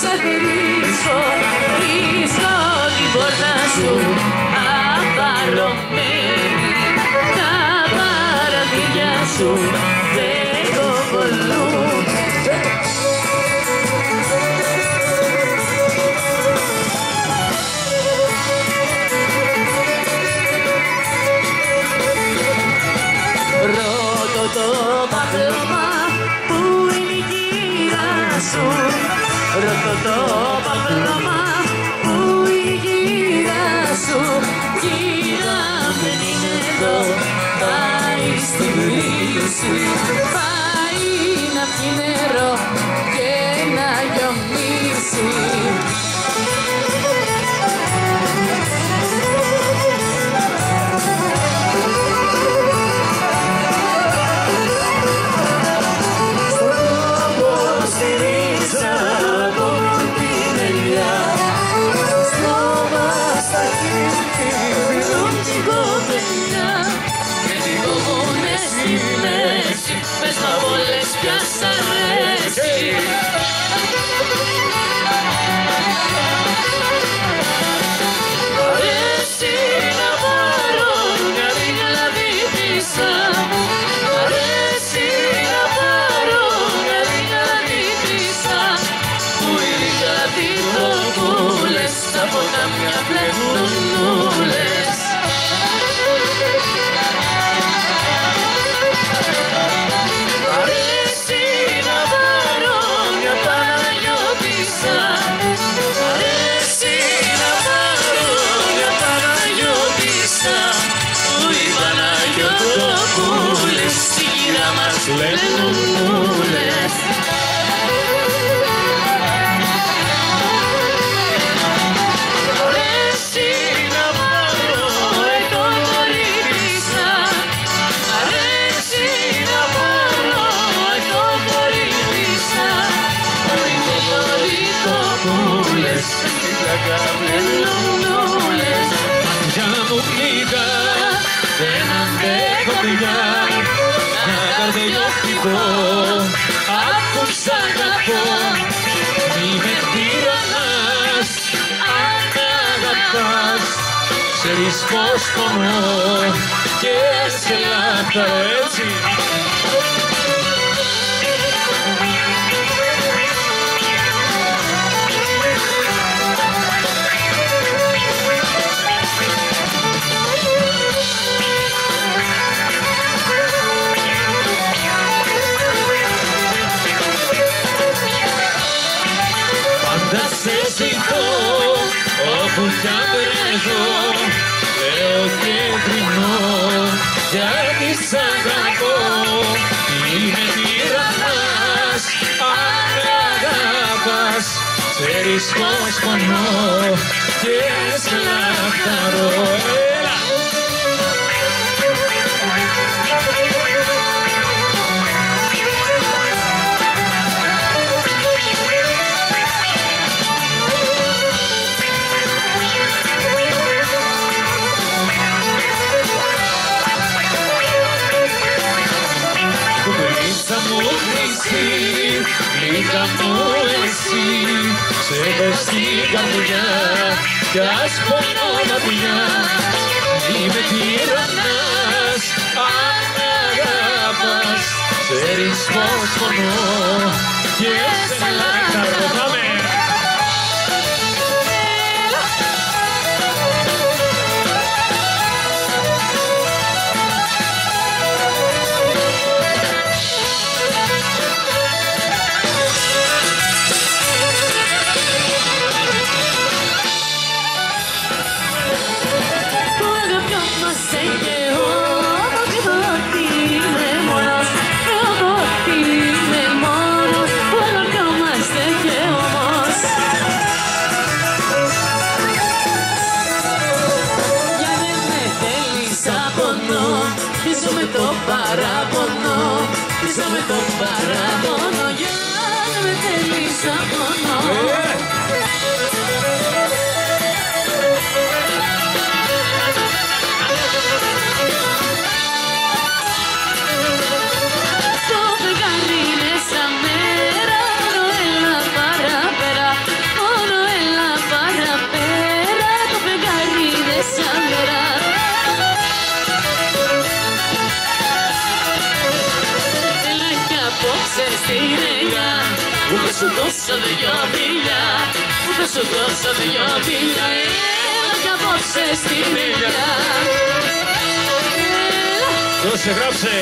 σε γυρίσω. Κλείσω την πόρτα σου απαρρωμένη. Τα παραδείγια σου δεν κοβολούν Πρώτο το πάτωμα που είναι η σου. Ρώτα το παπλώμα που είναι η γύρα σου Γύρα δεν είναι εδώ, πάει στη βρύση αντέχω πια Να καρδιοχτυπώ αφού σ' αγαπώ Μη με τυραννάς αν αγαπάς. Ξέρεις πως πονώ και σε λαχταρώ έτσι όπου κι αν βρεθώ Λέω και κρινώ γιατί σ' αγαπώ. Είμαι τυραννάς αν αγαπάς. Ξέρεις πως πονώ και σε μου χρυσή, γλίτσα μου εσύ Σε έχω στην καρδιά κι ας πονώ μακριά Είμαι τυραννάς αν αγαπάς. Ξέρεις πως πονώ και σε λαχταρώ παράπονο Πίσω με το παράπονο Για δεν με θέλεις απονώ θα σου δώσω δυο μίλια Θα σου δώσω δυο μίλια. Έλα κι απόψε στη μίλια. Δώσε γράψε.